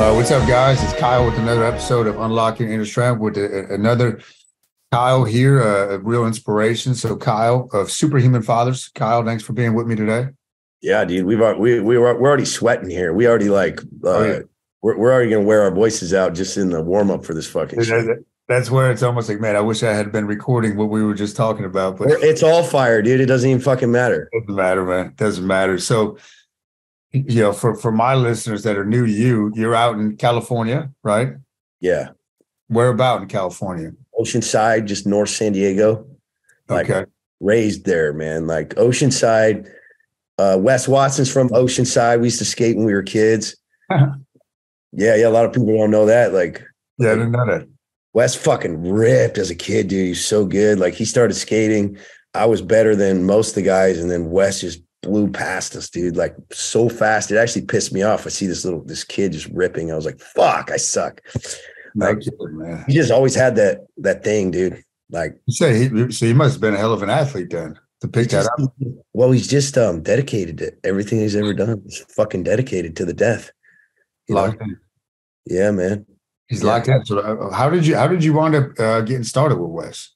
Uh, what's up, guys? It's Kyle with another episode of Unlocking Inner Strength with a, another Kyle here, uh, a real inspiration. So, Kyle of Superhuman Fathers. Kyle, thanks for being with me today. Yeah, dude, we've we we were we're already sweating here. We already like uh, oh, yeah. we're we're already gonna wear our voices out just in the warm up for this fucking. Shit. That's where it's almost like, man, I wish I had been recording what we were just talking about. But it's all fire, dude. It doesn't even fucking matter. It doesn't matter, man. It doesn't matter. So, you know, for for my listeners that are new to you, you're out in California, right? Yeah. Where about in California? Oceanside, just north San Diego. Like okay. raised there, man. Like Oceanside. Uh, Wes Watson's from Oceanside. We used to skate when we were kids. yeah, yeah. A lot of people don't know that. Like, yeah, I didn't know that. Wes fucking ripped as a kid, dude. He's so good. Like he started skating. I was better than most of the guys, and then Wes just blew past us, dude, like so fast. It actually pissed me off. I see this little this kid just ripping. I was like, fuck, I suck. Like, man. He just always had that that thing, dude. Like say he so he must have been a hell of an athlete then to pick that just, up. Well, he's just um dedicated to everything he's ever done. He's fucking dedicated to the death. Locked in. Yeah, man. He's yeah. locked in. So uh, how did you how did you wind up uh, getting started with Wes?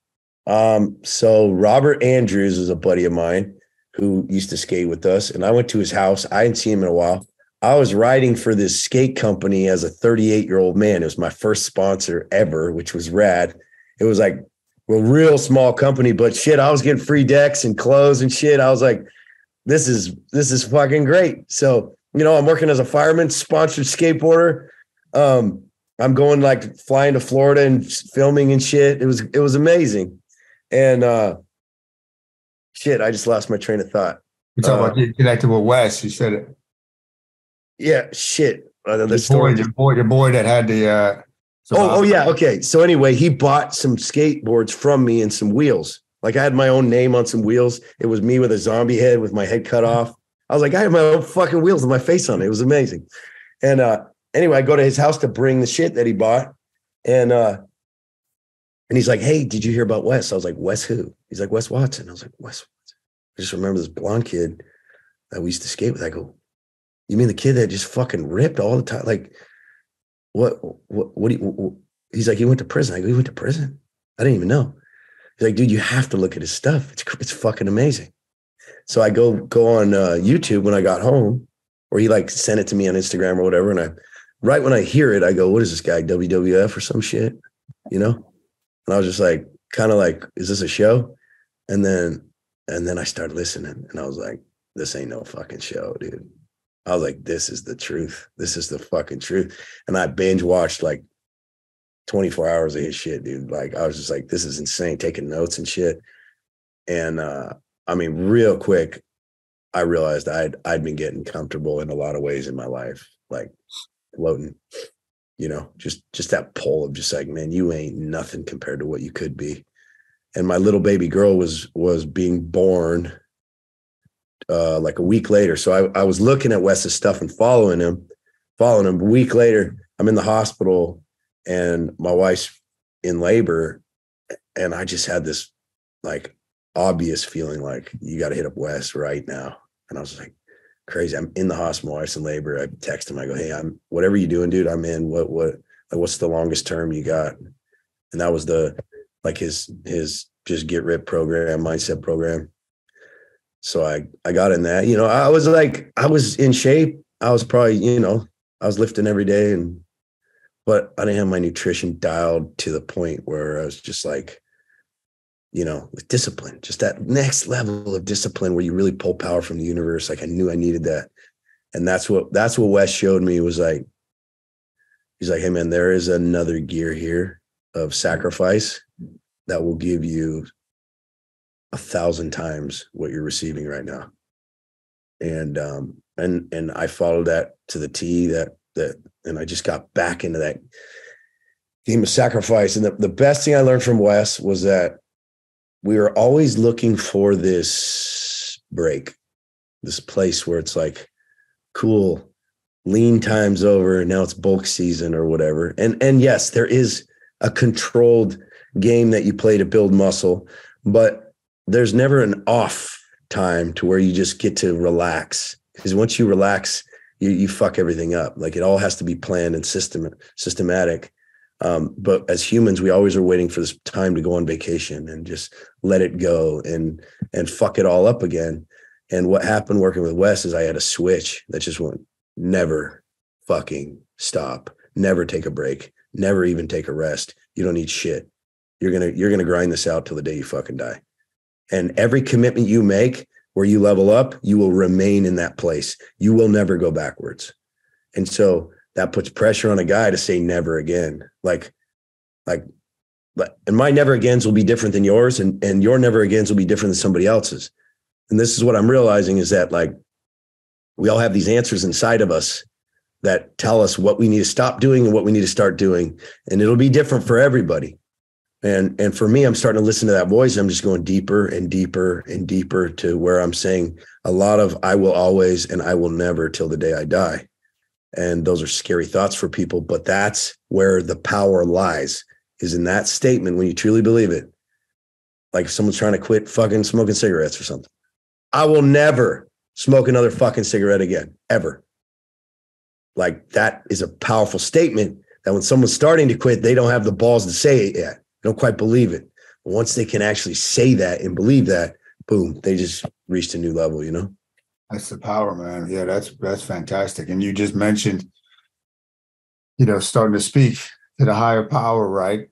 Um, so Robert Andrews is a buddy of mine who used to skate with us, and I went to his house. I hadn't seen him in a while. I was riding for this skate company as a 38 year old man. It was my first sponsor ever, which was rad. It was like a real small company, but shit, I was getting free decks and clothes and shit. I was like, this is this is fucking great. So, you know, I'm working as a fireman, sponsored skateboarder. Um, I'm going like flying to Florida and filming and shit. It was it was amazing. And uh shit, I just lost my train of thought. You're talking uh, about getting connected with Wes? You said it. Yeah, shit. The your story, boy, your boy, your boy that had the. Uh, oh, oh yeah, okay. So anyway, he bought some skateboards from me and some wheels. Like I had my own name on some wheels. It was me with a zombie head with my head cut off. I was like, I have my own fucking wheels with my face on it. It was amazing. And uh, anyway, I go to his house to bring the shit that he bought, and uh, and he's like, "Hey, did you hear about Wes?" I was like, "Wes who?" He's like, "Wes Watson." I was like, "Wes." Watson. I just remember this blonde kid that we used to skate with. I go, you mean the kid that just fucking ripped all the time? Like, what, what, what do you, what, he's like, he went to prison. I go, he went to prison. I didn't even know. He's like, dude, you have to look at his stuff. It's, it's fucking amazing. So I go, go on uh, YouTube when I got home, or he like sent it to me on Instagram or whatever. And I, right when I hear it, I go, what is this guy, WWF or some shit, you know? And I was just like, kind of like, is this a show? And then, and then I started listening and I was like, this ain't no fucking show, dude. I was like, this is the truth. This is the fucking truth. And I binge watched like 24 hours of his shit, dude. Like I was just like, this is insane, taking notes and shit. And uh, I mean, real quick, I realized I'd I'd been getting comfortable in a lot of ways in my life, like floating, you know, just just that pull of just like, man, you ain't nothing compared to what you could be. And my little baby girl was was being born uh, like a week later. So I, I was looking at Wes's stuff and following him, following him. A week later, I'm in the hospital and my wife's in labor. And I just had this like obvious feeling like you got to hit up Wes right now. And I was like, crazy. I'm in the hospital, wife's in labor. I text him, I go, Hey, I'm whatever you doing, dude, I'm in. What, what, like, what's the longest term you got? And that was the, like his, his just get ripped program, mindset program so I I got in that. You know, I was like I was in shape. I was probably you know I was lifting every day, and but I didn't have my nutrition dialed to the point where I was just like, you know, with discipline, just that next level of discipline where you really pull power from the universe. Like I knew I needed that, and that's what that's what Wes showed me was like. He's like, hey man, there is another gear here of sacrifice that will give you a thousand times what you're receiving right now. And um and and I followed that to the T that that and I just got back into that game of sacrifice. And the, the best thing I learned from Wes was that we were always looking for this break, this place where it's like, cool, lean time's over, now it's bulk season or whatever. And and yes, there is a controlled game that you play to build muscle, but there's never an off time to where you just get to relax because once you relax you, you fuck everything up. Like it all has to be planned and system systematic. Um, but as humans, we always are waiting for this time to go on vacation and just let it go and and fuck it all up again. And what happened working with Wes is I had a switch that just went never fucking stop, never take a break, never even take a rest. You don't need shit. You're gonna you're gonna grind this out till the day you fucking die. And every commitment you make where you level up, you will remain in that place. You will never go backwards. And so that puts pressure on a guy to say never again. Like, like, but and my never agains will be different than yours, and and your never agains will be different than somebody else's. And this is what I'm realizing is that like we all have these answers inside of us that tell us what we need to stop doing and what we need to start doing, and it'll be different for everybody. And and for me, I'm starting to listen to that voice. I'm just going deeper and deeper and deeper to where I'm saying a lot of I will always and I will never till the day I die. And those are scary thoughts for people, but that's where the power lies is in that statement when you truly believe it. Like if someone's trying to quit fucking smoking cigarettes or something. I will never smoke another fucking cigarette again, ever. Like that is a powerful statement that when someone's starting to quit, they don't have the balls to say it yet. They don't quite believe it. But once they can actually say that and believe that, boom, they just reached a new level, you know? That's the power, man. Yeah, that's that's fantastic. And you just mentioned, you know, starting to speak to the higher power, right?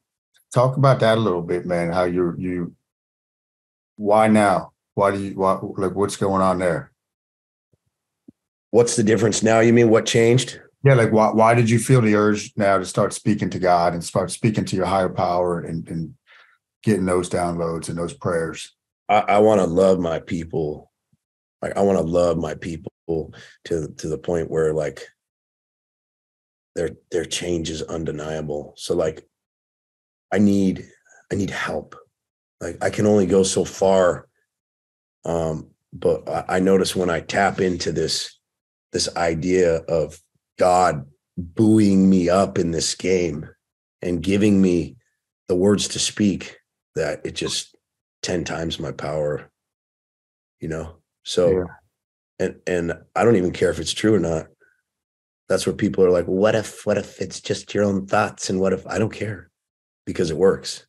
Talk about that a little bit, man. How you you why now? Why do you why like what's going on there? What's the difference now? You mean what changed? Yeah, like why why did you feel the urge now to start speaking to God and start speaking to your higher power and, and getting those downloads and those prayers? I, I want to love my people like I want to love my people to to the point where like their their change is undeniable. So like I need I need help. Like I can only go so far. Um, but I, I notice when I tap into this this idea of God buoying me up in this game and giving me the words to speak that it just 10 times my power you know so, yeah. and and I don't even care if it's true or not. That's where people are like, what if, what if it's just your own thoughts? And what if I don't care because it works?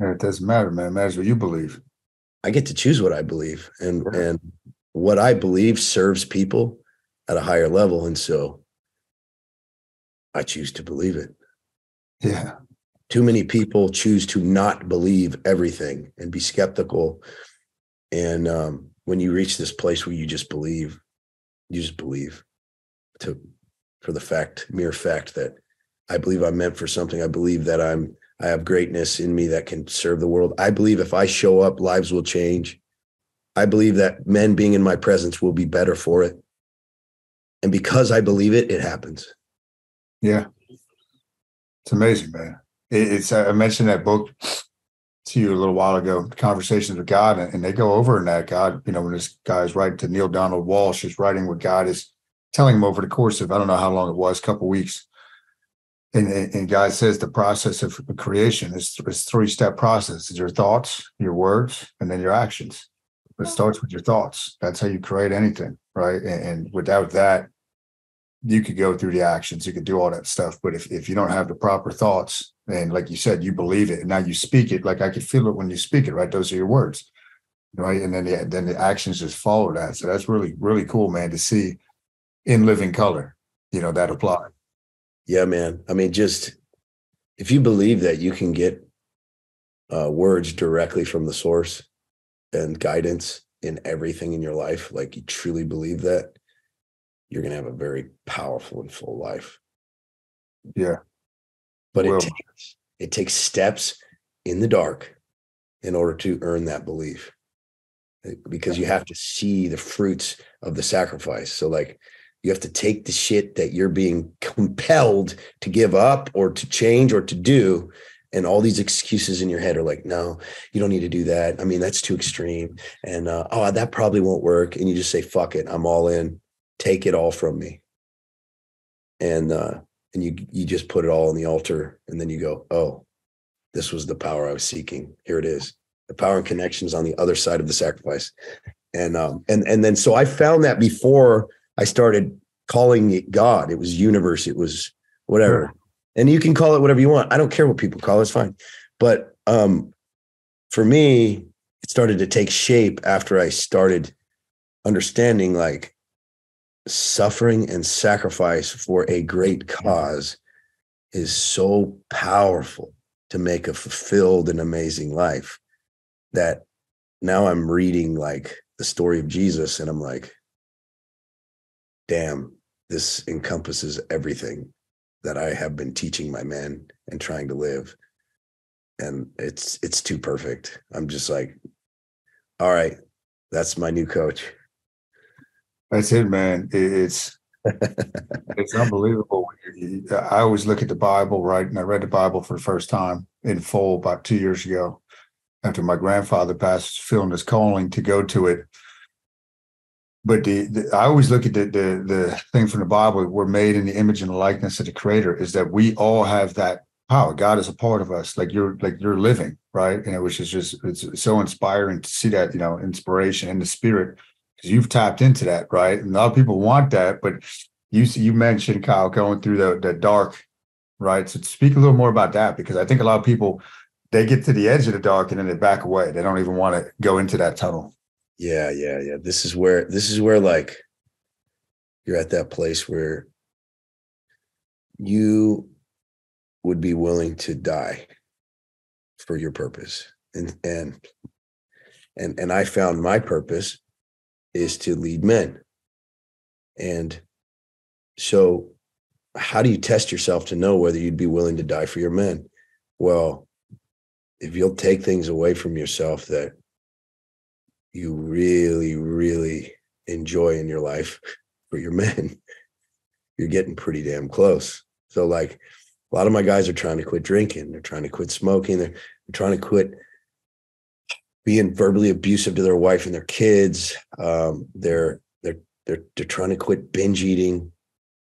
Yeah, it doesn't matter, man. It matters what you believe. I get to choose what I believe. And and what I believe serves people at a higher level. And so I choose to believe it. Yeah. Too many people choose to not believe everything and be skeptical. And um, when you reach this place where you just believe, you just believe to for the fact, mere fact that I believe I'm meant for something. I believe that I'm I have greatness in me that can serve the world. I believe if I show up, lives will change. I believe that men being in my presence will be better for it. And because I believe it, it happens. Yeah. It's amazing, man. It's I mentioned that book to you a little while ago, conversations with God, and, they go over in that God, you know, when this guy is writing to Neale Donald Walsch, is writing what God is telling him over the course of I don't know how long it was, a couple weeks. And, and God says the process of creation is, is three step process: is your thoughts, your words, and then your actions. It mm-hmm. starts with your thoughts. That's how you create anything, right? And, and without that, you could go through the actions, you could do all that stuff. But if, if you don't have the proper thoughts, and like you said, you believe it, and now you speak it, like I could feel it when you speak it, right? Those are your words, right? And then the, then the actions just follow that. So that's really, really cool, man, to see in living color, you know, that apply. Yeah, man. I mean, just if you believe that you can get uh, words directly from the source and guidance in everything in your life, like you truly believe that, you're going to have a very powerful and full life. Yeah. But it takes, it takes steps in the dark in order to earn that belief eh, because you have to see the fruits of the sacrifice. So, like, you have to take the shit that you're being compelled to give up or to change or to do. And all these excuses in your head are like, no, you don't need to do that. I mean, that's too extreme. And, uh, oh, that probably won't work. And you just say, fuck it, I'm all in take it all from me and uh and you you just put it all on the altar and then you go oh this was the power i was seeking here it is the power and connections on the other side of the sacrifice and um and and then so i found that before i started calling it God. It was universe. It was whatever. And you can call it whatever you want. I don't care what people call it. It's fine. But um, for me, it started to take shape after I started understanding like suffering and sacrifice for a great cause is so powerful to make a fulfilled and amazing life that now I'm reading like the story of Jesus and I'm like, damn, this encompasses everything that I have been teaching my men and trying to live. And it's it's too perfect. I'm just like, all right, that's my new coach. That's it, man. It's it's unbelievable. I always look at the Bible, right? And I read the Bible for the first time in full about two years ago after my grandfather passed, feeling his calling to go to it. But the, the, I always look at the, the the thing from the Bible. We're made in the image and the likeness of the Creator. Is that we all have that power? God is a part of us. Like you're like you're living, right? And it was just just it's so inspiring to see that you know inspiration in the spirit because you've tapped into that, right? And a lot of people want that, but you you mentioned Kyle going through the the dark, right? So speak a little more about that because I think a lot of people they get to the edge of the dark and then they back away. They don't even want to go into that tunnel. Yeah, yeah, yeah. This is where this is where like you're at that place where you would be willing to die for your purpose. And and and and I found my purpose is to lead men. And so how do you test yourself to know whether you'd be willing to die for your men? Well, if you'll take things away from yourself that you really, really enjoy in your life for your men, you're getting pretty damn close. So, like, a lot of my guys are trying to quit drinking, they're trying to quit smoking, they're, they're trying to quit being verbally abusive to their wife and their kids. Um, they're they're they're they're trying to quit binge eating,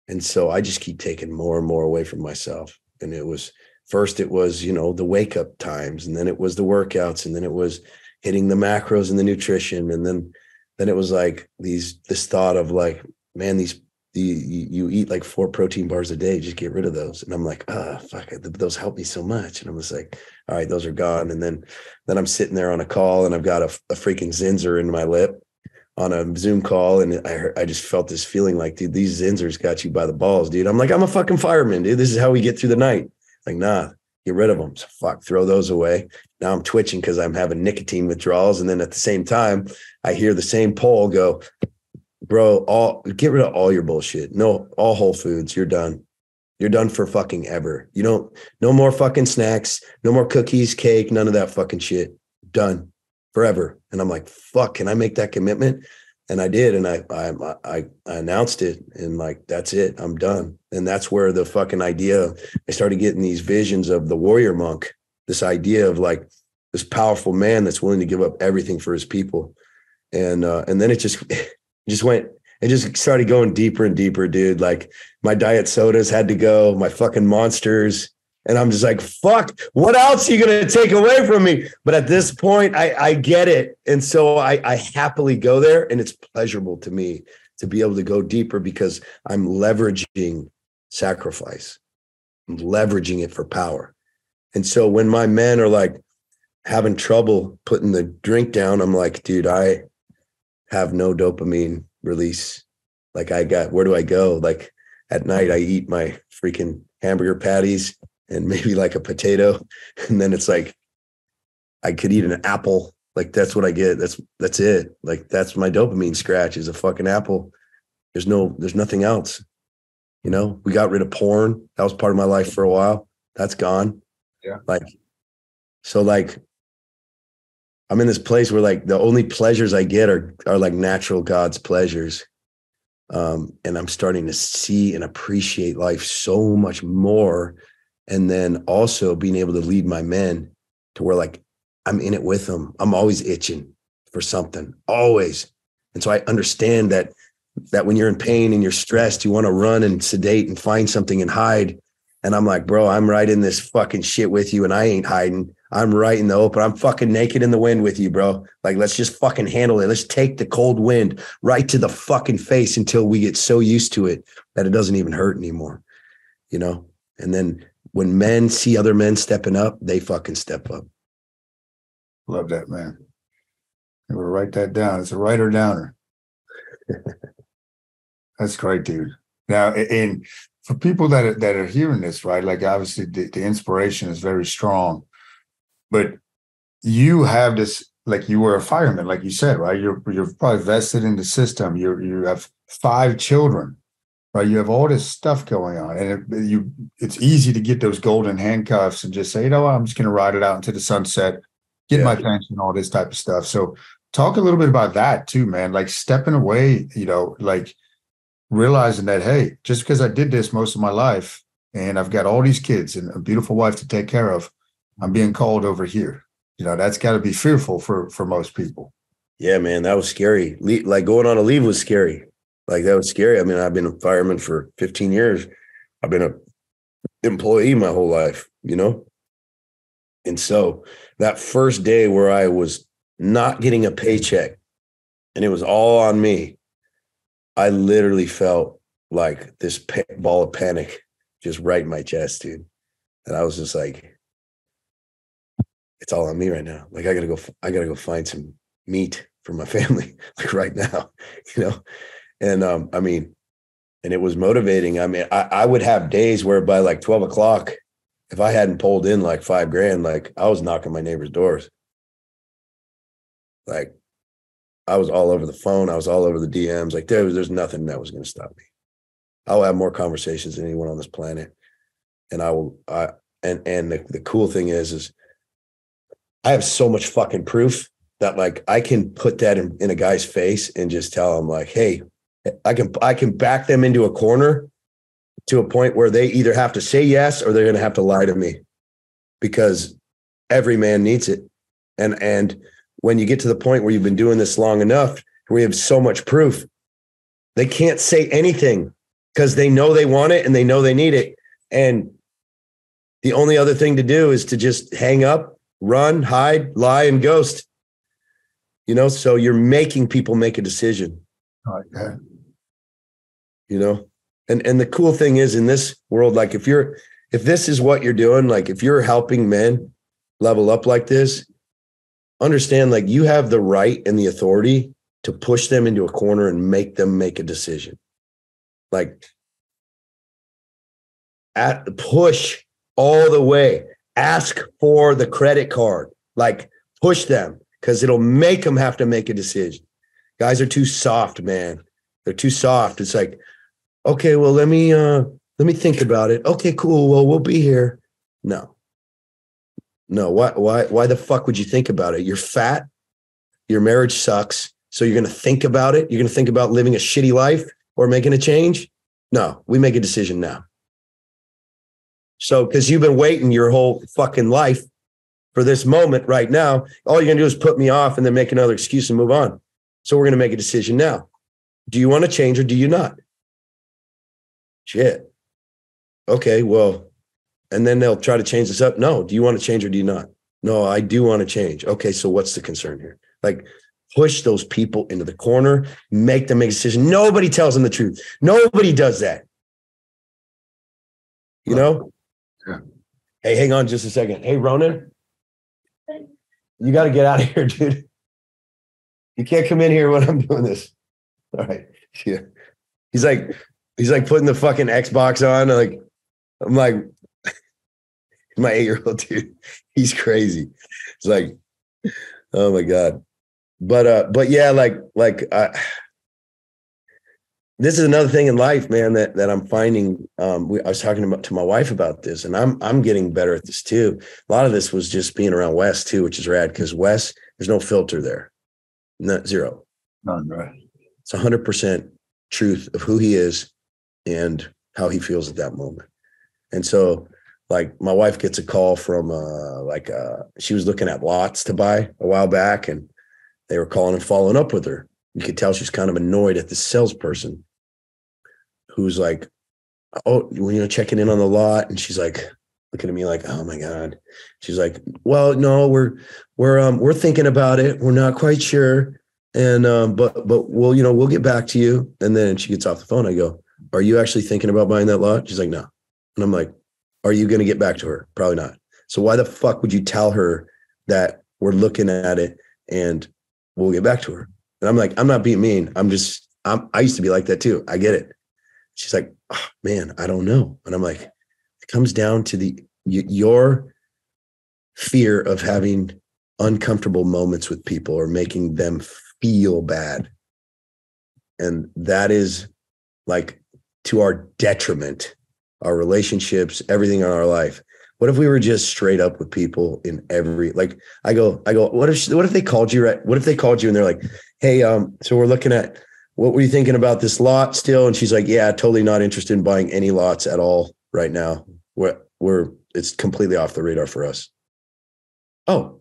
and so I just keep taking more and more away from myself. And it was first it was you know the wake up times and then it was the workouts and then it was hitting the macros and the nutrition and then then it was like these this thought of like man these the, you, eat like four protein bars a day just get rid of those and i'm like ah oh, fuck it. those help me so much and i'm just like all right those are gone and then then i'm sitting there on a call and i've got a, a freaking zinser in my lip on a Zoom call, and I I just felt this feeling like, dude, these Zinzers got you by the balls, dude. I'm like, I'm a fucking fireman, dude. This is how we get through the night. Like, nah, get rid of them. So fuck, throw those away. Now I'm twitching because I'm having nicotine withdrawals. And then at the same time, I hear the same poll go, bro, all get rid of all your bullshit. No, all whole foods, you're done. You're done for fucking ever. You don't, no more fucking snacks, no more cookies, cake, none of that fucking shit. Done forever. And I'm like, fuck, can I make that commitment? and I did, and I, I I I announced it, and like that's it, I'm done. And that's where the fucking idea. I started getting these visions of the warrior monk, this idea of like this powerful man that's willing to give up everything for his people, and uh, and then it just just went. It just started going deeper and deeper, dude. Like my diet sodas had to go, my fucking monsters, and I'm just like, fuck, what else are you going to take away from me? But at this point, I, I get it. And so I, I happily go there. And it's pleasurable to me to be able to go deeper because I'm leveraging sacrifice, I'm leveraging it for power. And so when my men are like having trouble putting the drink down, I'm like, dude, I have no dopamine release. Like, I got, where do I go? Like, at night, I eat my freaking hamburger patties and maybe like a potato. And then it's like I could eat an apple. Like that's what I get. That's that's it. Like that's my dopamine scratch is a fucking apple. There's no there's nothing else. You know, we got rid of porn. That was part of my life for a while. That's gone. Yeah. Like so like I'm in this place where like the only pleasures I get are are like natural God's pleasures. Um, and I'm starting to see and appreciate life so much more and then also being able to lead my men to where like I'm in it with them. I'm always itching for something, always. And so I understand that that when you're in pain and you're stressed, you want to run and sedate and find something and hide. And I'm like, bro, I'm right in this fucking shit with you, and I ain't hiding. I'm right in the open. I'm fucking naked in the wind with you, bro. Like, let's just fucking handle it. Let's take the cold wind right to the fucking face until we get so used to it that it doesn't even hurt anymore, you know? And then when men see other men stepping up, they fucking step up. Love that, man. I'm gonna write that down. It's a writer downer. That's great, dude. Now, and for people that are, that are hearing this, right? Like, obviously, the, the inspiration is very strong, but you have this. Like, you were a fireman, like you said, right? You're you're probably vested in the system. You you have five children, right? You have all this stuff going on, and it, you it's easy to get those golden handcuffs and just say, you know, what? I'm just going to ride it out into the sunset, get yeah. my pension, all this type of stuff. So, talk a little bit about that too, man. Like stepping away, you know, like realizing that hey just because i did this most of my life and i've got all these kids and a beautiful wife to take care of i'm being called over here. You know that's got to be fearful for for most people. Yeah man that was scary. Le- like going on a leave was scary. Like that was scary. I mean i've been a fireman for 15 years. I've been a employee my whole life you know? And so that first day where i was not getting a paycheck and it was all on me I literally felt like this pa- ball of panic just right in my chest, dude. And I was just like, it's all on me right now. Like I gotta go, I gotta go find some meat for my family, like right now, you know? And um, I mean, and it was motivating. I mean, I, I would have days where by like 12 o'clock, if I hadn't pulled in like five grand, like I was knocking my neighbor's doors. Like I was all over the phone. I was all over the DMs. Like there was, there's nothing that was going to stop me. I'll have more conversations than anyone on this planet. And I will, I, and, and the, the cool thing is, is I have so much fucking proof that like I can put that in, in a guy's face and just tell him like, Hey, I can, I can back them into a corner to a point where they either have to say yes or they're going to have to lie to me because every man needs it. And, and, when you get to the point where you've been doing this long enough, where you have so much proof, they can't say anything because they know they want it and they know they need it. And the only other thing to do is to just hang up, run, hide, lie, and ghost. You know, so you're making people make a decision. Okay. You know, and and the cool thing is in this world, like if you're if this is what you're doing, like if you're helping men level up like this, understand like you have the right and the authority to push them into a corner and make them make a decision. Like at push all the way. Ask for the credit card. Like push them because it'll make them have to make a decision. Guys are too soft, man. They're too soft. It's like, okay, well, let me uh let me think about it. Okay, cool. Well, we'll be here. No. No, why why why the fuck would you think about it? You're fat, your marriage sucks. So you're gonna think about it. You're gonna think about living a shitty life or making a change. No, we make a decision now. So because you've been waiting your whole fucking life for this moment right now, all you're gonna do is put me off and then make another excuse and move on. So we're gonna make a decision now. Do you want to change or do you not? Shit. Okay, well, and then they'll try to change this up. No, do you want to change or do you not? No, I do want to change. Okay, so what's the concern here? Like push those people into the corner, make them make a decision. Nobody tells them the truth. Nobody does that. You know? Hey, hang on just a second. Hey, Ronan, you got to get out of here, dude. You can't come in here when I'm doing this. All right. Yeah. He's like, he's like putting the fucking Xbox on. Like, I'm like, my eight year old dude. He's crazy. It's like, oh my god. But uh, but yeah, like like uh, this is another thing in life, man. That that I'm finding. Um, we, I was talking about to my wife about this, and I'm I'm getting better at this too. A lot of this was just being around Wes too, which is rad because Wes, there's no filter there, not zero. None, right. It's hundred percent truth of who he is and how he feels at that moment. And so like my wife gets a call from uh like uh she was looking at lots to buy a while back and they were calling and following up with her. You could tell she's kind of annoyed at the salesperson who's like, Oh, when you know, checking in on the lot. And she's like, looking at me like, oh my God. She's like, well, no, we're we're um we're thinking about it. We're not quite sure. And um, but but we'll, you know, we'll get back to you. And then she gets off the phone. I go, Are you actually thinking about buying that lot? She's like, No. And I'm like, Are you gonna get back to her? Probably not. So why the fuck would you tell her that we're looking at it and we'll get back to her? And I'm like, I'm not being mean. I'm just I'm I used to be like that too. I get it. She's like, oh, man, I don't know. And I'm like, it comes down to the your fear of having uncomfortable moments with people or making them feel bad. And that is like to our detriment, our relationships, everything in our life. What if we were just straight up with people in every like I go, I go, what if what if they called you right? What if they called you and they're like, hey, um, so we're looking at what were you thinking about this lot still? And she's like, yeah, totally not interested in buying any lots at all right now. We're, we're it's completely off the radar for us. Oh,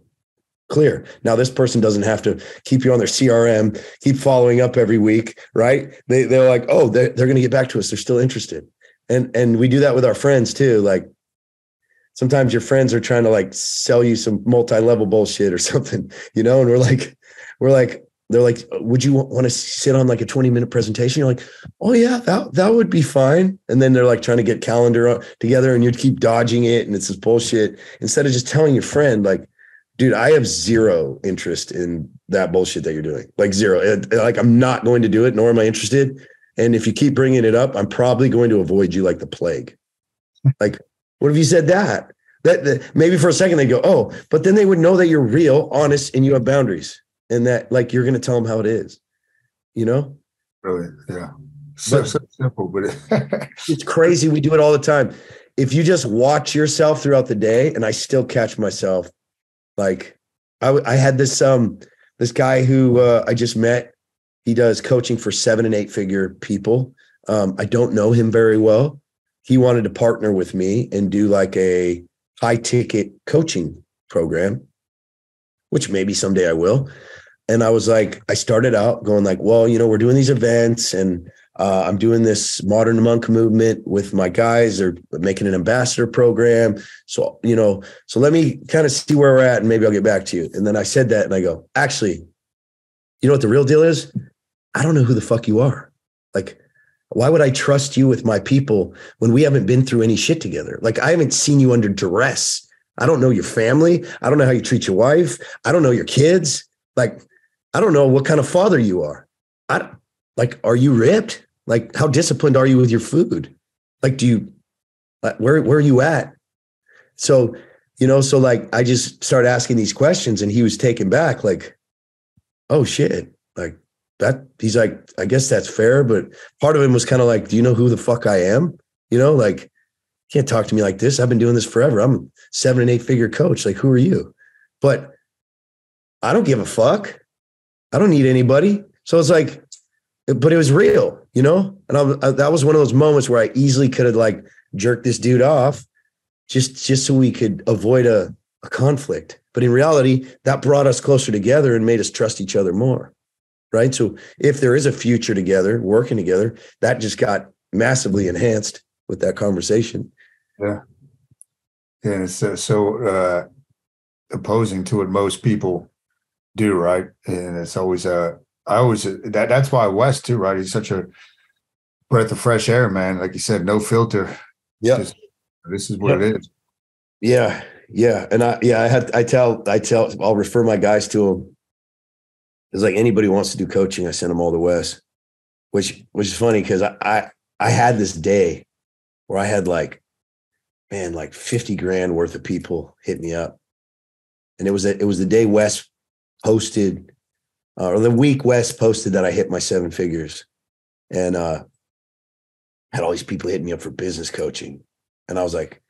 clear. Now this person doesn't have to keep you on their CRM, keep following up every week, right? They they're like, oh, they're, they're going to get back to us. They're still interested. And and we do that with our friends too. Like sometimes your friends are trying to like sell you some multi-level bullshit or something, you know, and we're like, we're like, they're like, would you want to sit on like a 20 minute presentation? You're like, oh yeah, that, that would be fine. And then they're like trying to get calendar together and you'd keep dodging it. And it's this bullshit instead of just telling your friend, like, dude, I have zero interest in that bullshit that you're doing. Like zero, like I'm not going to do it, nor am I interested. And if you keep bringing it up, I'm probably going to avoid you like the plague. like, what if you said that? That, that maybe for a second they go, oh, but then they would know that you're real, honest, and you have boundaries and that like you're going to tell them how it is you know? Really? Yeah. So, but, so simple but it's crazy we do it all the time. If you just watch yourself throughout the day and i still catch myself like i, I had this um this guy who uh, i just met. He does coaching for seven and eight figure people. Um, i don't know him very well he wanted to partner with me and do like a high ticket coaching program which maybe someday i will and I was like, I started out going like, well, you know, we're doing these events and uh, I'm doing this modern monk movement with my guys. They're making an ambassador program. So, you know, so let me kind of see where we're at and maybe I'll get back to you. And then I said that and I go, actually, you know what the real deal is? I don't know who the fuck you are. Like, why would I trust you with my people when we haven't been through any shit together? Like, I haven't seen you under duress. I don't know your family. I don't know how you treat your wife. I don't know your kids. Like, I don't know what kind of father you are. I like, are you ripped? Like, how disciplined are you with your food? Like, do you, like, where, where are you at? So, you know, so like, I just started asking these questions and he was taken back, like, oh shit. That, he's like, I guess that's fair. But part of him was kind of like, do you know who the fuck I am? You know, like, can't talk to me like this. I've been doing this forever. I'm seven and eight figure coach. Like, who are you? But I don't give a fuck. I don't need anybody. So it's like, but it was real, you know? And I, I, uh, that was one of those moments where I easily could have like jerked this dude off just, just so we could avoid a, a conflict. But in reality, that brought us closer together and made us trust each other more. Right. So if there is a future together, working together, that just got massively enhanced with that conversation. Yeah. Yeah. It's uh, so uh, opposing to what most people do right and it's always a i always that that's why Wes too right he's such a breath of fresh air man like you said no filter yeah this is what it is yeah yeah and i yeah i had i tell i tell i'll refer my guys to him it's like anybody wants to do coaching i send them all to wes which which is funny because I, I i had this day where i had like man like 50 grand worth of people hit me up and it was a, it was the day wes posted, uh, or the week Wes posted that I hit my seven figures, and uh, had all these people hitting me up for business coaching, and I was like,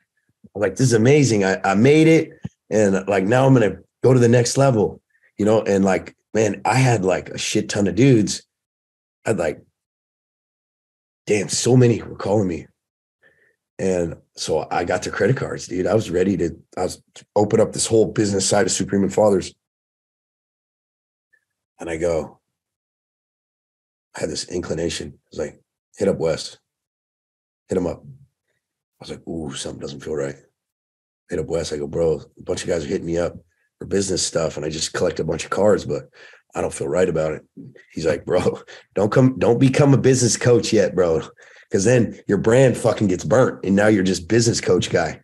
I'm like, this is amazing. I, I made it, and like now I'm gonna go to the next level, you know. And like, man, I had like a shit ton of dudes. I'd like, damn, so many were calling me. And so I got the credit cards, dude. I was ready to, I was open up this whole business side of Superhuman Fathers. And I go, I had this inclination. I was like, hit up Wes, hit him up. I was like, ooh, something doesn't feel right. hit up Wes. I go, bro, a bunch of guys are hitting me up business stuff, and I just collect a bunch of cards, but I don't feel right about it. He's like, bro, don't come, don't become a business coach yet, bro. Cause then your brand fucking gets burnt and now you're just business coach guy.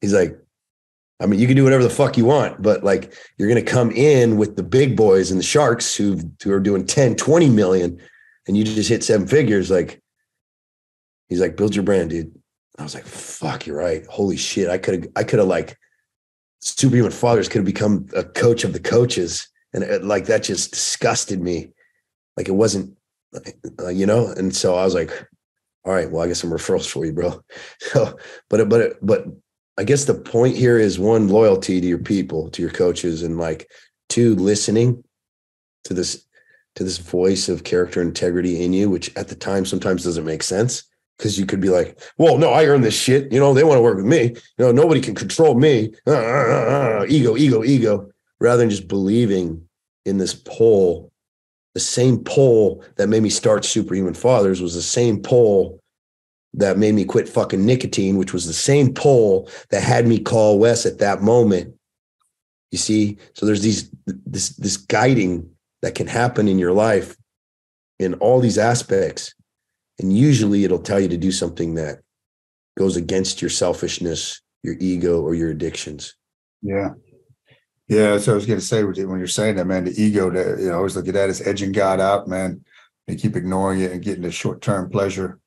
He's like, I mean, you can do whatever the fuck you want, but like you're going to come in with the big boys and the sharks who who are doing 10, 20 million and you just hit seven figures. Like, he's like, build your brand, dude. I was like, fuck, you're right. Holy shit. I could have, I could have like superhuman fathers could have become a coach of the coaches. And it, like, that just disgusted me. Like it wasn't, uh, you know? And so I was like, all right, well, I got some referrals for you, bro. So, but, but, but I guess the point here is one, loyalty to your people, to your coaches, and like two, listening to this, to this voice of character integrity in you, which at the time sometimes doesn't make sense because you could be like, well, no, I earned this shit. You know, they want to work with me. You know, nobody can control me. Uh, uh, uh, ego, ego, ego, rather than just believing in this pull. The same pull that made me start Superhuman Fathers was the same pull that made me quit fucking nicotine, which was the same pull that had me call Wes at that moment. You see, so there's these this this guiding that can happen in your life in all these aspects and usually it'll tell you to do something that goes against your selfishness, your ego, or your addictions. Yeah. Yeah. So I was going to say when you're saying that, man, the ego that, you know, I always look at that as edging God out, man. They keep ignoring it and getting the short term pleasure.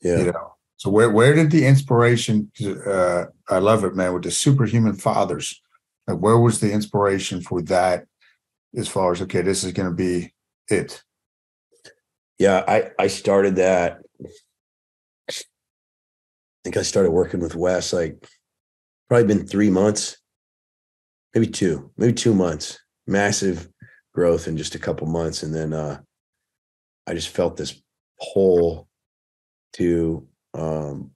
Yeah. You know, so where, where did the inspiration, uh, I love it, man, with the superhuman fathers, like where was the inspiration for that as far as, okay, this is going to be it? Yeah, I I started that. I think I started working with Wes like probably been three months, maybe two, maybe two months. Massive growth in just a couple months, and then uh, I just felt this pull to um,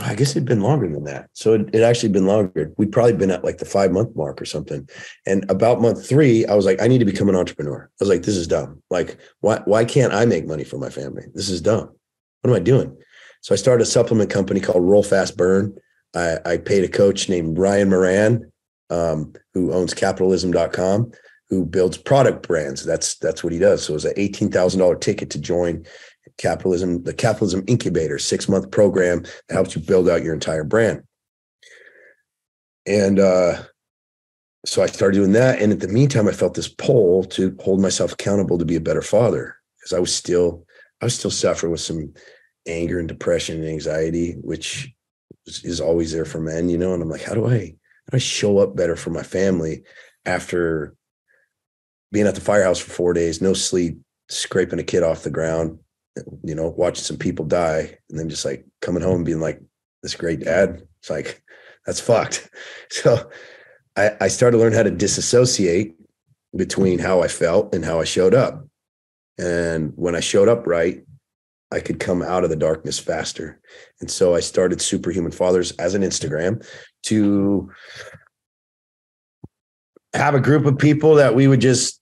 I guess it'd been longer than that. So it, it actually been longer. We'd probably been at like the five month mark or something. And about month three, I was like, I need to become an entrepreneur. I was like, this is dumb. Like, why, why can't I make money for my family? This is dumb. What am I doing? So I started a supplement company called Roll Fast Burn. I, I paid a coach named Ryan Moran, um, who owns capitalism.com, who builds product brands. That's that's what he does. So it was an $18,000 ticket to join capitalism, the capitalism incubator, six month program that helps you build out your entire brand. And uh, so I started doing that. And at the meantime, I felt this pull to hold myself accountable to be a better father because I was still, I was still suffering with some anger and depression and anxiety, which is always there for men, you know. And I'm like, how do I, how do I show up better for my family after being at the firehouse for four days, no sleep, scraping a kid off the ground, you know, watching some people die and then just like coming home being like, this great dad. It's like, that's fucked. So I, I started to learn how to disassociate between how I felt and how I showed up. And when I showed up right, I could come out of the darkness faster. And so I started Superhuman Fathers as an Instagram to have a group of people that we would just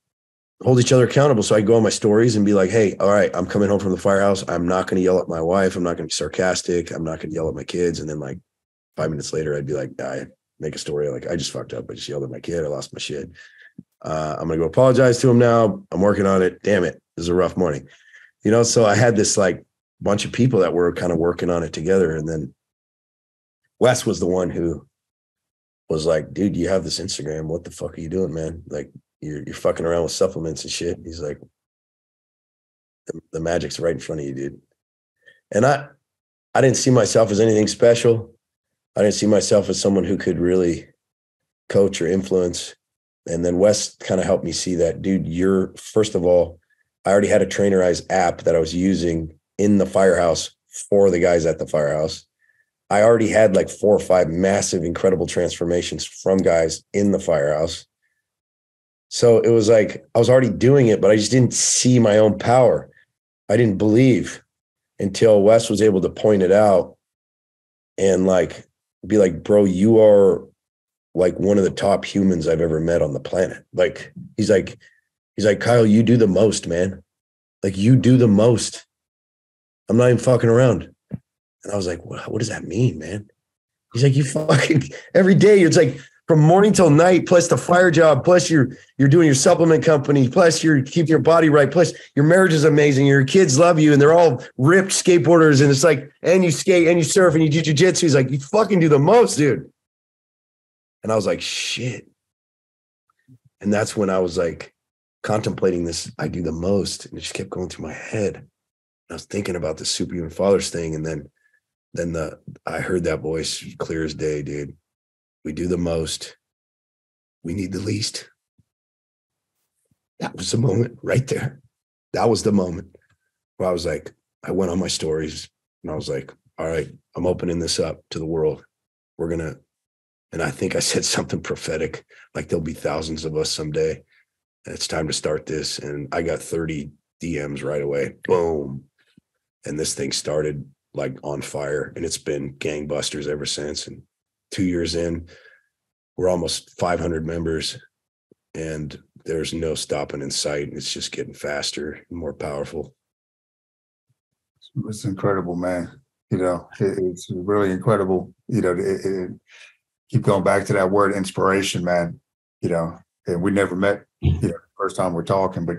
hold each other accountable. So I go on my stories and be like, hey, all right, I'm coming home from the firehouse. I'm not going to yell at my wife. I'm not going to be sarcastic. I'm not going to yell at my kids. And then like five minutes later, I'd be like, I make a story like I just fucked up. I just yelled at my kid. I lost my shit. Uh, I'm going to go apologize to him now. I'm working on it. Damn it. This is a rough morning. You know, so I had this like bunch of people that were kind of working on it together. And then Wes was the one who was like, dude, you have this Instagram. What the fuck are you doing, man? Like, you're you're fucking around with supplements and shit. He's like, the, the magic's right in front of you, dude. And I I didn't see myself as anything special. I didn't see myself as someone who could really coach or influence. And then Wes kind of helped me see that, dude, you're first of all, I already had a trainerized app that I was using in the firehouse for the guys at the firehouse. I already had like four or five massive, incredible transformations from guys in the firehouse. So it was like I was already doing it, but I just didn't see my own power. I didn't believe until Wes was able to point it out and like be like, bro, you are like one of the top humans I've ever met on the planet. Like he's like, he's like, Kyle, you do the most, man. Like you do the most. I'm not even fucking around. And I was like, what, what does that mean, man? He's like, you fucking every day. It's like from morning till night, plus the fire job, plus you're you're doing your supplement company, plus you're keeping your body right, plus your marriage is amazing. Your kids love you, and they're all ripped skateboarders. And it's like, and you skate and you surf and you do jujitsu. He's like, you fucking do the most, dude. And I was like, shit. And that's when I was like contemplating this. I do the most, and it just kept going through my head. I was thinking about the superhuman fathers thing, and then then the I heard that voice clear as day, dude. We do the most. We need the least. That was the moment right there. That was the moment where I was like, I went on my stories and I was like, all right, I'm opening this up to the world. We're going to, and I think I said something prophetic, like there'll be thousands of us someday. It's time to start this. And I got 30 DMs right away. Boom. And this thing started like on fire and it's been gangbusters ever since. And two years in, we're almost 500 members and there's no stopping in sight. It's just getting faster and more powerful. It's incredible, man. You know, it, it's really incredible. You know, it, it, keep going back to that word inspiration, man. You know, and we never met, you know, first time we're talking, but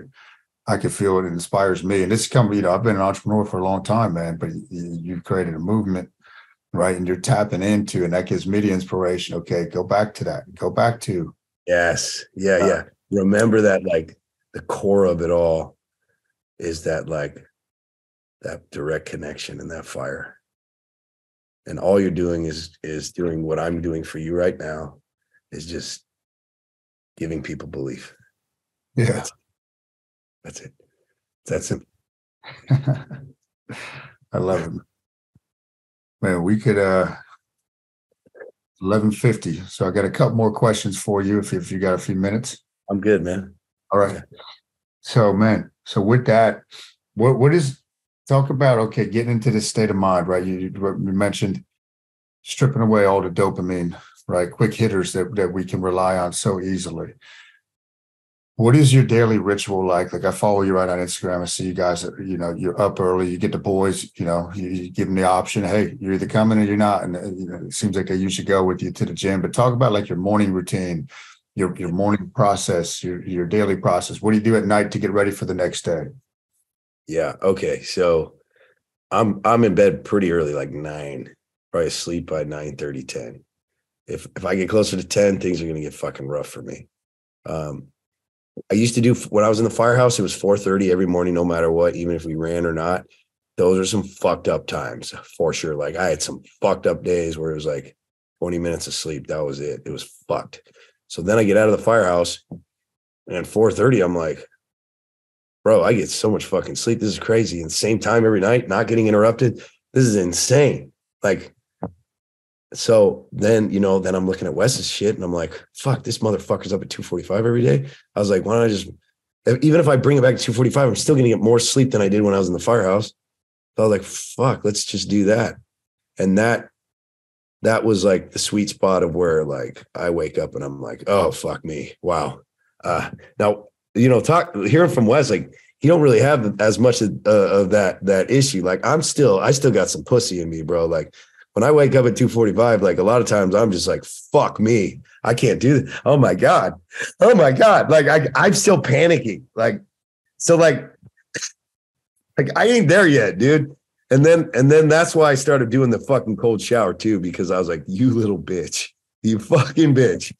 I can feel it. It inspires me. And it's come, you know, I've been an entrepreneur for a long time, man, but you've created a movement right? And you're tapping into, and that gives me the inspiration. Okay, go back to that. Go back to. Yes. Yeah. Uh, yeah. Remember that, like, the core of it all is that, like, that direct connection and that fire. And all you're doing is is doing what I'm doing for you right now, is just giving people belief. Yeah. That's it. That's it. I love it. Man, we could uh 1150. So I got a couple more questions for you if, if you got a few minutes. I'm good, man. All right. So man, so with that, what what is talk about okay, getting into this state of mind, right? You, you mentioned stripping away all the dopamine, right? Quick hitters that, that we can rely on so easily what is your daily ritual like? Like I follow you right on Instagram. I see you guys, you know, you're up early, you get the boys, you know, you, you give them the option. Hey, you're either coming or you're not. And you know, it seems like they usually go with you to the gym, but talk about like your morning routine, your, your morning process, your, your daily process. What do you do at night to get ready for the next day? Yeah. Okay. So I'm, I'm in bed pretty early, like nine, probably sleep by 9 30, 10. If, if I get closer to 10, things are going to get fucking rough for me. Um, I used to do when I was in the firehouse, it was 4:30 every morning, no matter what, even if we ran or not. Those are some fucked up times for sure. Like I had some fucked up days where it was like 20 minutes of sleep. That was it. It was fucked. So then I get out of the firehouse and at 4:30, I'm like, bro, I get so much fucking sleep. This is crazy. And same time every night, not getting interrupted. This is insane. Like so then, you know, then I'm looking at Wes's shit and I'm like, fuck, this motherfucker's up at 245 every day. I was like, why don't I just, even if I bring it back to 245, I'm still to get more sleep than I did when I was in the firehouse. So I was like, fuck, let's just do that. And that, that was like the sweet spot of where like I wake up and I'm like, oh, fuck me. Wow. Uh, now, you know, talk hearing from Wes, like he don't really have as much of, uh, of that, that issue. Like I'm still, I still got some pussy in me, bro. Like when I wake up at 245, like a lot of times I'm just like, fuck me. I can't do this. Oh my God. Oh my God. Like I, I'm still panicking. Like, so like, like I ain't there yet, dude. And then, and then that's why I started doing the fucking cold shower too, because I was like, you little bitch, you fucking bitch.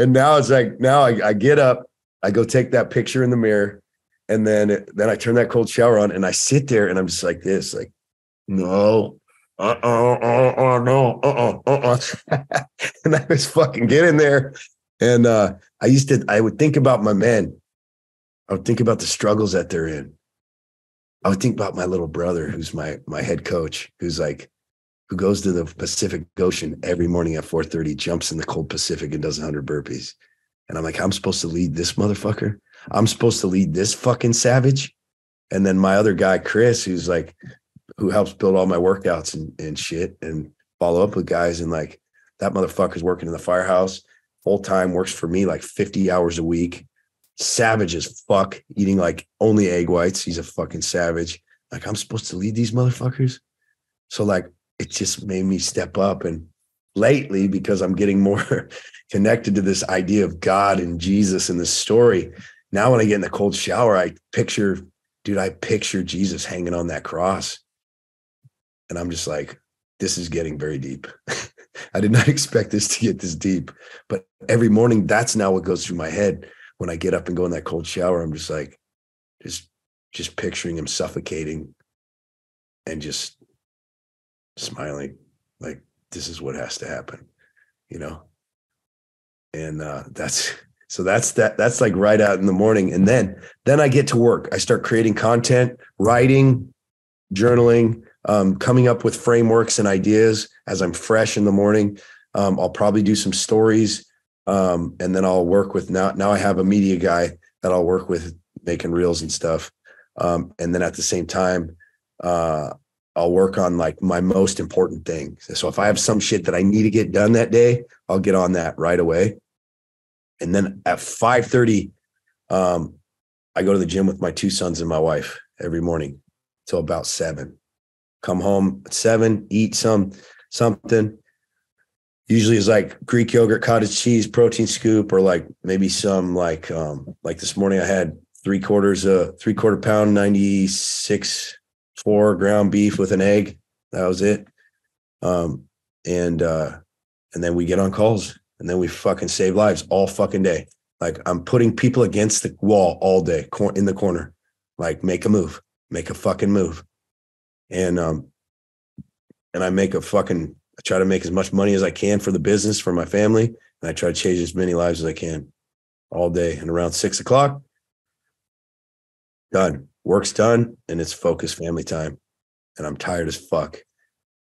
And now it's like, now I, I get up, I go take that picture in the mirror, and then, then I turn that cold shower on and I sit there and I'm just like this, like, no, uh uh uh uh no uh uh uh uh and I was fucking get in there and uh I used to I would think about my men. I would think about the struggles that they're in. I would think about my little brother who's my my head coach who's like who goes to the Pacific Ocean every morning at 4:30 jumps in the cold Pacific and does 100 burpees. And I'm like I'm supposed to lead this motherfucker? I'm supposed to lead this fucking savage? And then my other guy Chris who's like who helps build all my workouts and, and shit and follow up with guys and like that motherfucker's working in the firehouse full time works for me like 50 hours a week savage as fuck eating like only egg whites he's a fucking savage like i'm supposed to lead these motherfuckers so like it just made me step up and lately because I'm getting more connected to this idea of God and Jesus and this story. Now, when I get in the cold shower, I picture, dude, I picture Jesus hanging on that cross. And I'm just like, this is getting very deep. I did not expect this to get this deep. But every morning, that's now what goes through my head when I get up and go in that cold shower. I'm just like, just, just picturing him suffocating and just smiling like this is what has to happen you know and uh that's so that's that that's like right out in the morning and then then i get to work i start creating content writing journaling um, coming up with frameworks and ideas as i'm fresh in the morning um, i'll probably do some stories um, and then i'll work with now now i have a media guy that i'll work with making reels and stuff um, and then at the same time uh, I'll work on like my most important things. So if I have some shit that I need to get done that day, I'll get on that right away. And then at 5:30, um, I go to the gym with my two sons and my wife every morning till about seven. Come home at seven, eat some something. Usually it's like Greek yogurt, cottage cheese, protein scoop, or like maybe some like um like this morning I had three quarters uh three quarter pound 96 four ground beef with an egg. That was it. Um, and uh, and then we get on calls and then we fucking save lives all fucking day. Like I'm putting people against the wall all day in the corner. Like make a move, make a fucking move. And um and I make a fucking I try to make as much money as I can for the business, for my family, and I try to change as many lives as I can all day. And around six o'clock, done. Work's done and it's focused family time. And i'm tired as fuck.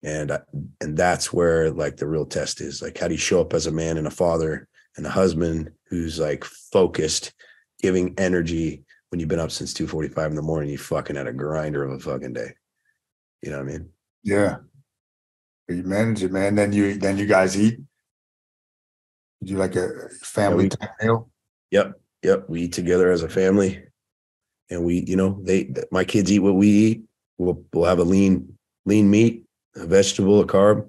And I, and that's where like the real test is. Like how do you show up as a man and a father and a husband who's like focused giving energy when you've been up since 2.45 in the morning you fucking had a grinder of a fucking day you know what i mean? Yeah. You manage it man. Then you then you guys eat? You do like a family yeah, we, meal? Yep yep. We eat together as a family. And we, you know, they my kids eat what we eat. We'll we'll have a lean lean meat, a vegetable, a carb.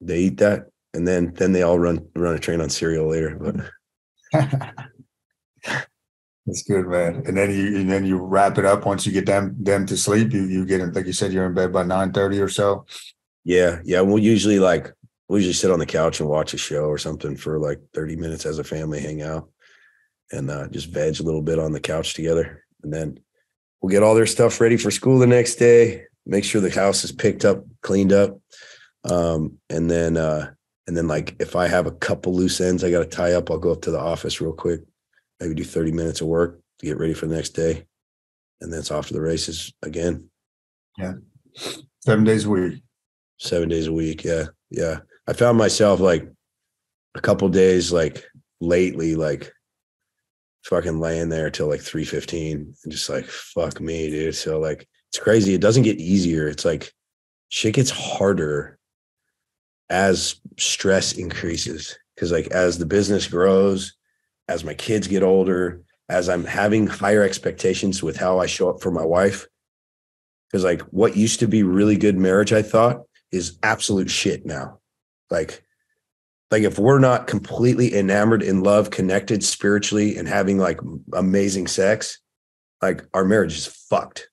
They eat that, and then then they all run run a train on cereal later. But that's good, man. And then you and then you wrap it up once you get them them to sleep. You you get them like you said you're in bed by nine thirty or so. Yeah, yeah. We'll usually like we usually sit on the couch and watch a show or something for like 30 minutes as a family hang out and uh, just veg a little bit on the couch together. And then we'll get all their stuff ready for school the next day. Make sure the house is picked up, cleaned up, um, and then uh, and then like if I have a couple loose ends I got to tie up, I'll go up to the office real quick, maybe do thirty minutes of work to get ready for the next day, and then it's off to the races again. Yeah, seven days a week. Seven days a week. Yeah, yeah. I found myself like a couple days like lately like fucking laying there till like 315 and just like fuck me dude so like it's crazy it doesn't get easier it's like shit gets harder as stress increases because like as the business grows as my kids get older as i'm having higher expectations with how i show up for my wife. Because like what used to be really good marriage i thought is absolute shit now. Like like if we're not completely enamored in love connected spiritually and having like amazing sex like our marriage is fucked.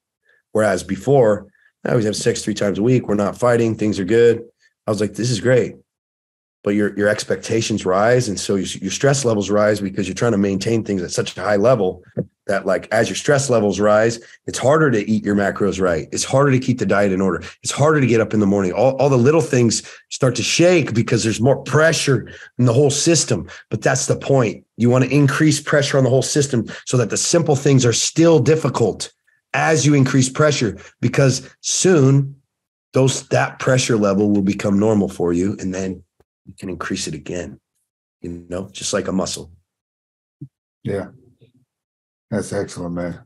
Whereas before i always have sex three times a week. We're not fighting. Things are good. I was like this is great but your your expectations rise. And so your, your stress levels rise because you're trying to maintain things at such a high level that like as your stress levels rise it's harder to eat your macros right. It's harder to keep the diet in order. It's harder to get up in the morning. All, all the little things start to shake because there's more pressure in the whole system. But that's the point. You want to increase pressure on the whole system so that the simple things are still difficult as you increase pressure because soon those that pressure level will become normal for you. And then you can increase it again, you know, just like a muscle. Yeah. That's excellent, man.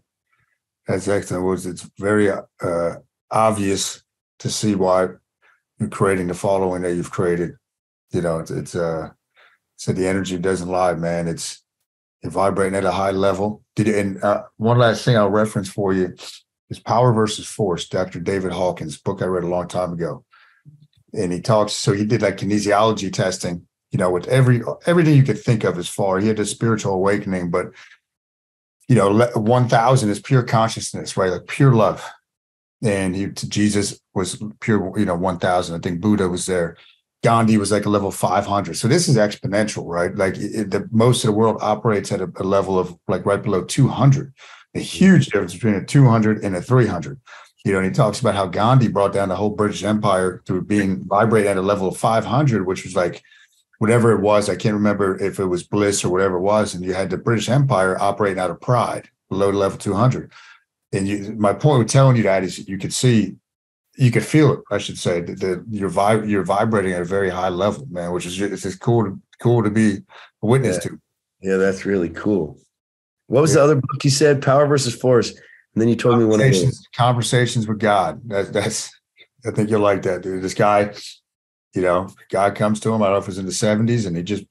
That's excellent. Was it's very uh, obvious to see why you're creating the following that you've created. You know, it's, it's uh, so the energy doesn't lie, man. It's you're vibrating at a high level. Did and uh, one last thing I'll reference for you is Power versus Force, Dr. David Hawkins, book I read a long time ago and he talks. So he did like kinesiology testing, you know, with every everything you could think of as far. He had a spiritual awakening, but you know, one thousand is pure consciousness, right? Like pure love. And he Jesus was pure, you know, one thousand. I think Buddha was there. Gandhi was like a level 500. So this is exponential, right? Like it, the most of the world operates at a, a level of like right below 200. A huge difference between a 200 and a 300. You know, and he talks about how Gandhi brought down the whole British Empire through being vibrated at a level of 500, which was like whatever it was. I can't remember if it was bliss or whatever it was. And you had the British Empire operating out of pride below the level 200. And you, my point with telling you that is you could see, you could feel it. I should say that the, you're vi- you're vibrating at a very high level, man, which is it's just cool to cool to be a witness yeah. to. Yeah, that's really cool. What was yeah. the other book you said? Power versus Force. And then you told me one of those. Conversations with God. That's that's I think you'll like that, dude. This guy, you know, God comes to him. I don't know if it's in the 70s, and he just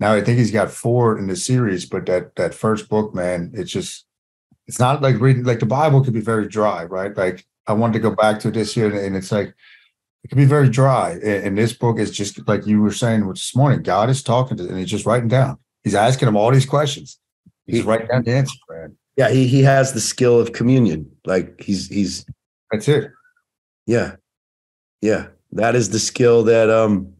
now I think he's got four in the series, but that that first book, man, it's just it's not like reading like the Bible could be very dry, right? Like I wanted to go back to this year, and it's like it can be very dry. And, this book is just like you were saying this morning. God is talking to, and he's just writing down. He's asking him all these questions. He's writing down the answer, man. Yeah, he he has the skill of communion. Like he's he's that's it. Yeah. Yeah. That is the skill that um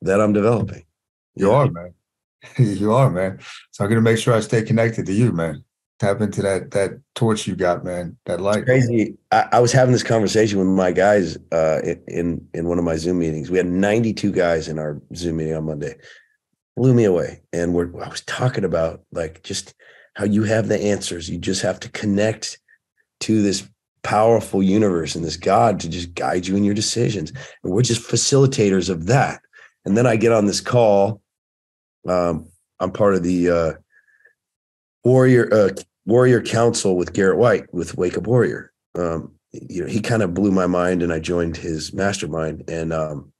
that I'm developing. You yeah. are, man. you are, man. So I'm gonna make sure I stay connected to you, man. Tap into that that torch you got, man. That light. It's crazy. I, I, was having this conversation with my guys uh, in in one of my Zoom meetings. We had 92 guys in our Zoom meeting on Monday. Blew me away. And we're I was talking about like just how you have the answers. You just have to connect to this powerful universe and this God to just guide you in your decisions. And we're just facilitators of that. And then I get on this call. Um, I'm part of the uh, Warrior uh, Warrior Council with Garrett White with Wake Up Warrior. Um, you know, he kind of blew my mind, and I joined his mastermind. And um,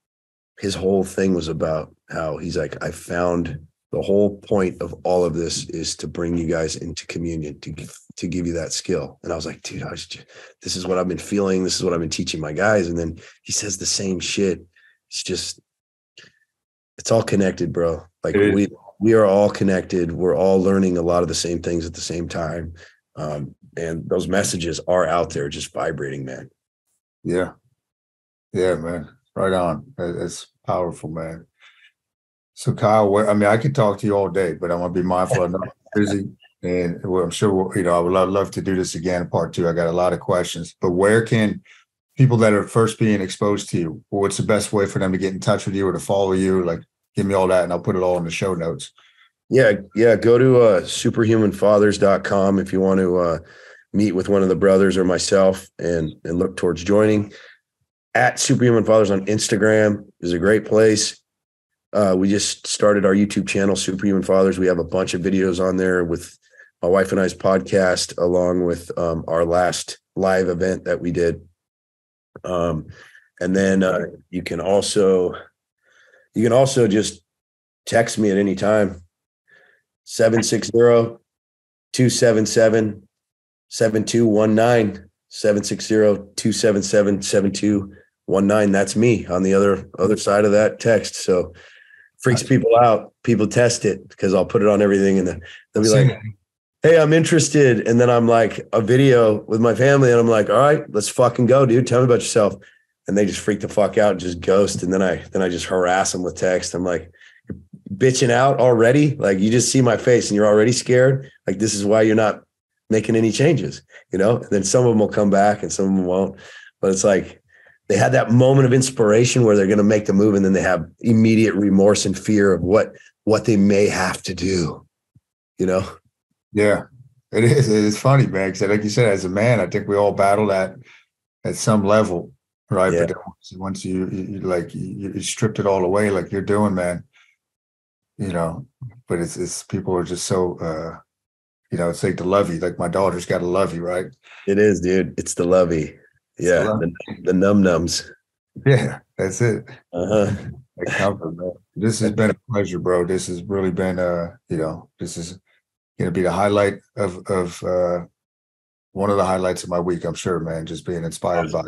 his whole thing was about how he's like, I found the whole point of all of this is to bring you guys into communion to give, to give you that skill. And i was like dude I was just, this is what i've been feeling. This is what i've been teaching my guys. And then he says the same shit. It's just it's all connected bro. Like we we are all connected. We're all learning a lot of the same things at the same time. Um, and those messages are out there just vibrating man. Yeah. Yeah man. Right on. It's powerful man so Kyle, I mean, I could talk to you all day, but I want to be mindful. I'm busy, and I'm sure you know I would love, love to do this again, part two. I got a lot of questions, but where can people that are first being exposed to you? What's the best way for them to get in touch with you or to follow you? Like, give me all that, and I'll put it all in the show notes. Yeah, yeah. Go to uh, superhumanfathers.com if you want to uh, meet with one of the brothers or myself and and look towards joining. At Superhuman Fathers on Instagram is a great place uh, we just started our YouTube channel, Superhuman Fathers. We have a bunch of videos on there with my wife and I's podcast, along with um, our last live event that we did. Um, and then uh, you can also you can also just text me at any time 760 277 7219 760 277 7219 that's me on the other other side of that text so freaks people out. People test it because I'll put it on everything and they'll be like, Hey, I'm interested. And then I'm like a video with my family and I'm like, all right, let's fucking go, dude. Tell me about yourself. And they just freak the fuck out and just ghost. And then I then I just harass them with text. I'm like, bitching out already. Like you just see my face and you're already scared. Like this is why you're not making any changes, you know? And then some of them will come back and some of them won't. But it's like they had that moment of inspiration where they're going to make the move and then they have immediate remorse and fear of what what they may have to do you know? Yeah it is it's funny man because like you said as a man i think we all battle that at some level right? Yeah. but once you, you like you, you stripped it all away like you're doing man you know but it's it's people are just so uh you know it's like the lovey like my daughter's got a lovey right? It is dude it's the lovey yeah, the, the num nums. Yeah, that's it. Uh-huh. This has been a pleasure, bro. This has really been uh, you know, this is gonna be the highlight of of uh one of the highlights of my week, I'm sure, man. Just being inspired by